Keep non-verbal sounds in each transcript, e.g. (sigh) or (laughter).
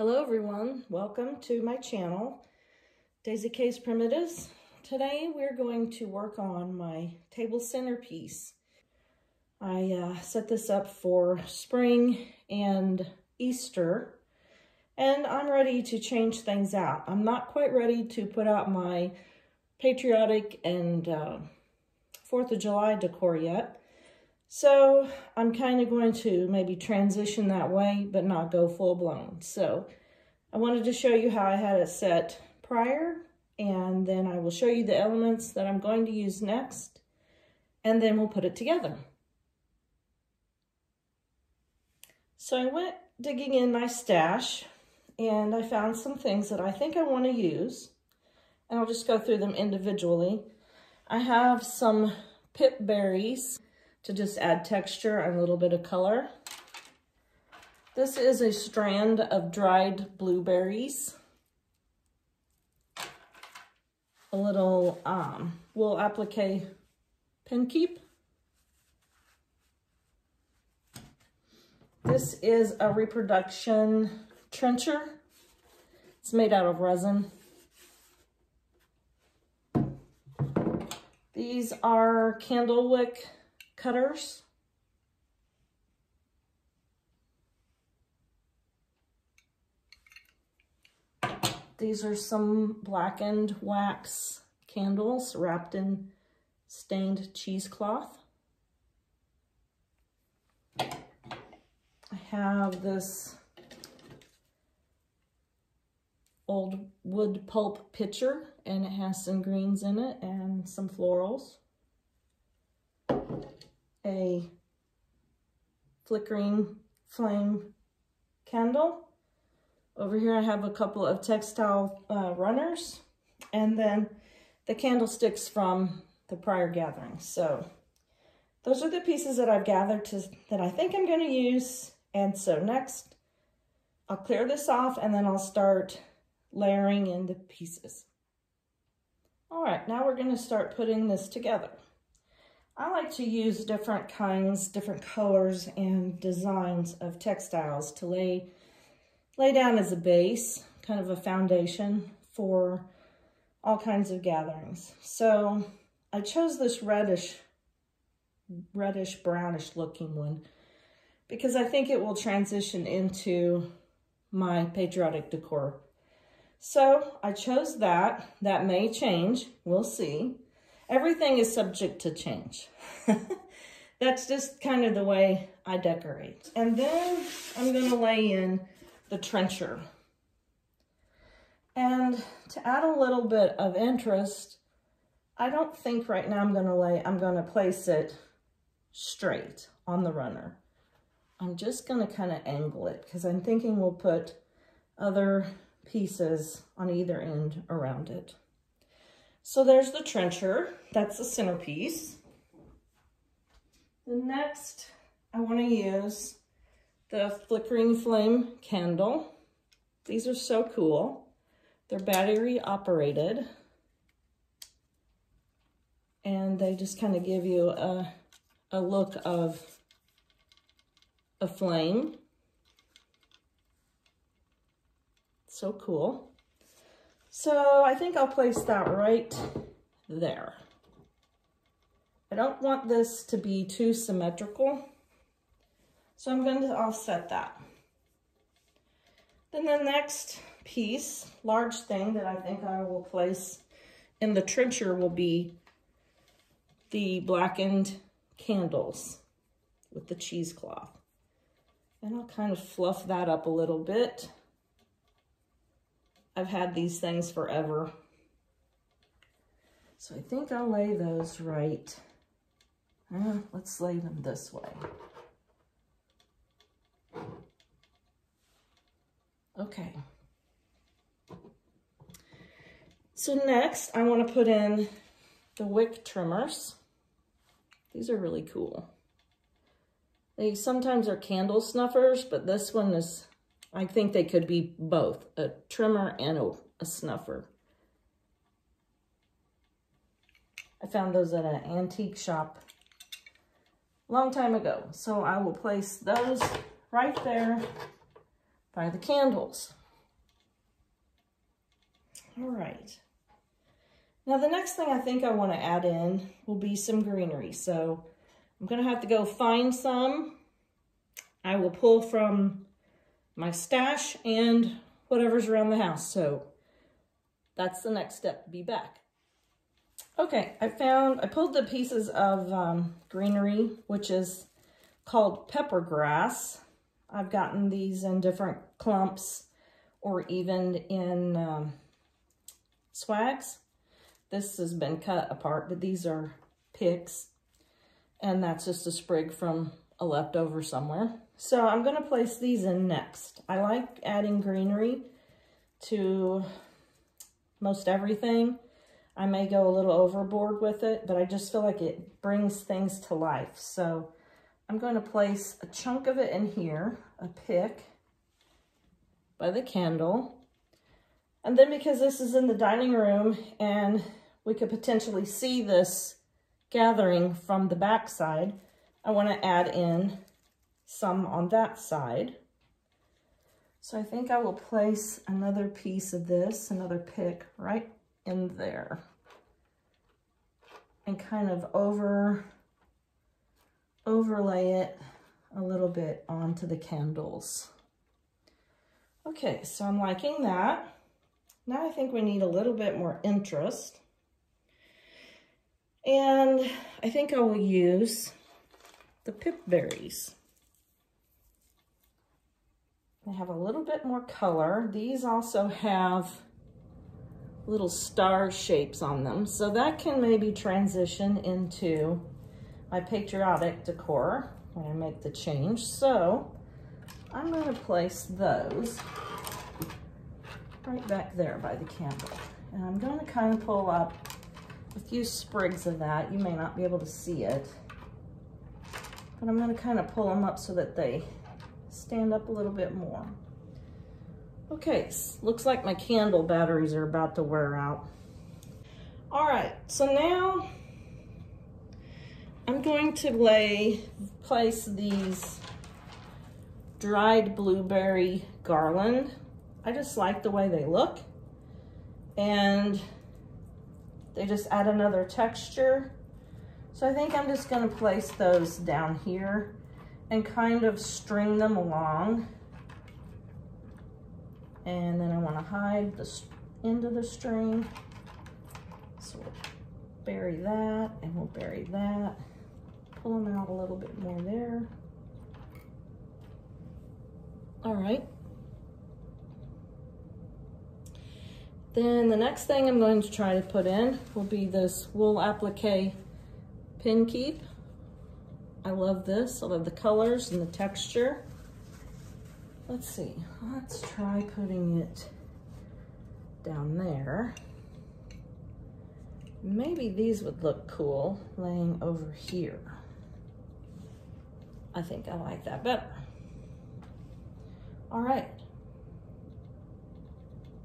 Hello everyone, welcome to my channel, Daisy Kays Primitives. Today we're going to work on my table centerpiece. I uh, set this up for spring and Easter and I'm ready to change things out. I'm not quite ready to put out my patriotic and uh, 4th of July decor yet. So I'm kind of going to maybe transition that way, but not go full blown. So I wanted to show you how I had it set prior, and then I will show you the elements that I'm going to use next, and then we'll put it together. So I went digging in my stash, and I found some things that I think I want to use, and I'll just go through them individually. I have some pip berries to just add texture and a little bit of color. This is a strand of dried blueberries. A little um, wool applique pin keep. This is a reproduction trencher. It's made out of resin. These are candle wick cutters. These are some blackened wax candles wrapped in stained cheesecloth. I have this old wood pulp pitcher and it has some greens in it and some florals a flickering flame candle. Over here I have a couple of textile uh, runners and then the candlesticks from the prior gathering. So those are the pieces that I've gathered to, that I think I'm going to use. And so next I'll clear this off and then I'll start layering in the pieces. All right, now we're going to start putting this together. I like to use different kinds, different colors and designs of textiles to lay, lay down as a base, kind of a foundation for all kinds of gatherings. So I chose this reddish, reddish brownish looking one because I think it will transition into my patriotic decor. So I chose that. That may change. We'll see everything is subject to change. (laughs) That's just kind of the way I decorate. And then I'm going to lay in the trencher. And to add a little bit of interest, I don't think right now I'm going to lay, I'm going to place it straight on the runner. I'm just going to kind of angle it because I'm thinking we'll put other pieces on either end around it. So there's the trencher. That's the centerpiece. The next, I want to use the flickering flame candle. These are so cool. They're battery operated. And they just kind of give you a, a look of a flame. So cool. So I think I'll place that right there. I don't want this to be too symmetrical, so I'm going to offset that. Then the next piece, large thing that I think I will place in the trencher will be the blackened candles with the cheesecloth. And I'll kind of fluff that up a little bit. I've had these things forever. So I think I'll lay those right. Uh, let's lay them this way. Okay. So next, I want to put in the wick trimmers. These are really cool. They sometimes are candle snuffers, but this one is I think they could be both, a trimmer and a, a snuffer. I found those at an antique shop long time ago. So I will place those right there by the candles. All right. Now the next thing I think I want to add in will be some greenery. So I'm going to have to go find some. I will pull from my stash and whatever's around the house. So that's the next step, be back. Okay, I found, I pulled the pieces of um, greenery, which is called pepper grass. I've gotten these in different clumps or even in um, swags. This has been cut apart, but these are picks. And that's just a sprig from a leftover somewhere. So I'm going to place these in next. I like adding greenery to most everything. I may go a little overboard with it, but I just feel like it brings things to life. So I'm going to place a chunk of it in here, a pick by the candle. And then because this is in the dining room and we could potentially see this gathering from the back side, I want to add in some on that side. So I think I will place another piece of this, another pick right in there and kind of over overlay it a little bit onto the candles. Okay, so I'm liking that. Now I think we need a little bit more interest. And I think I will use the pip berries. They have a little bit more color. These also have little star shapes on them. So that can maybe transition into my patriotic decor when I make the change. So I'm gonna place those right back there by the candle. And I'm gonna kind of pull up a few sprigs of that. You may not be able to see it, but I'm gonna kind of pull them up so that they stand up a little bit more. Okay, looks like my candle batteries are about to wear out. All right, so now I'm going to lay, place these dried blueberry garland. I just like the way they look and they just add another texture. So I think I'm just gonna place those down here and kind of string them along. And then I wanna hide the end of the string. So we'll bury that and we'll bury that pull them out a little bit more there. All right. Then the next thing I'm going to try to put in will be this wool applique pin keep. I love this. I love the colors and the texture. Let's see. Let's try putting it down there. Maybe these would look cool laying over here. I think I like that better. All right.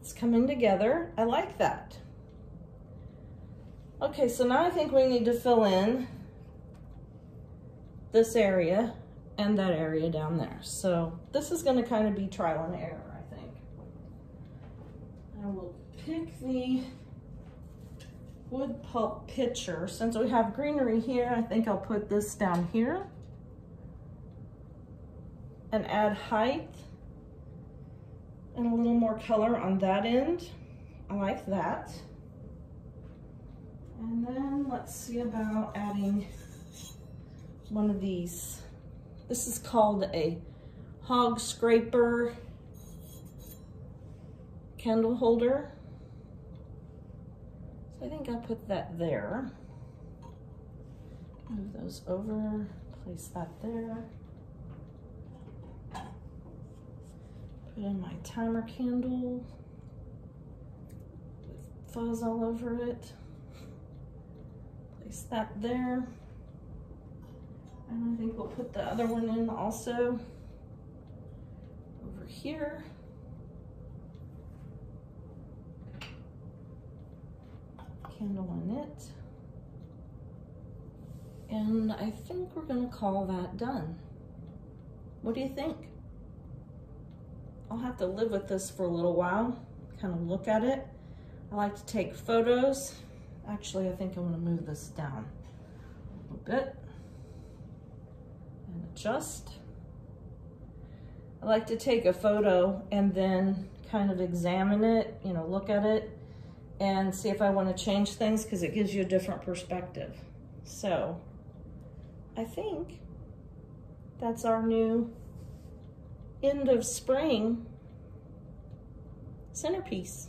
It's coming together. I like that. Okay, so now I think we need to fill in this area and that area down there. So this is gonna kind of be trial and error, I think. I will pick the wood pulp pitcher. Since we have greenery here, I think I'll put this down here and add height and a little more color on that end. I like that. And then let's see about adding one of these. This is called a hog scraper candle holder. So I think I'll put that there. Move those over, place that there. Put in my timer candle with fuzz all over it. Place that there. And I think we'll put the other one in also over here. Candle on it. And I think we're gonna call that done. What do you think? I'll have to live with this for a little while, kind of look at it. I like to take photos. Actually, I think I want to move this down a little bit and adjust. I like to take a photo and then kind of examine it, you know, look at it and see if I want to change things because it gives you a different perspective. So I think that's our new end of spring centerpiece.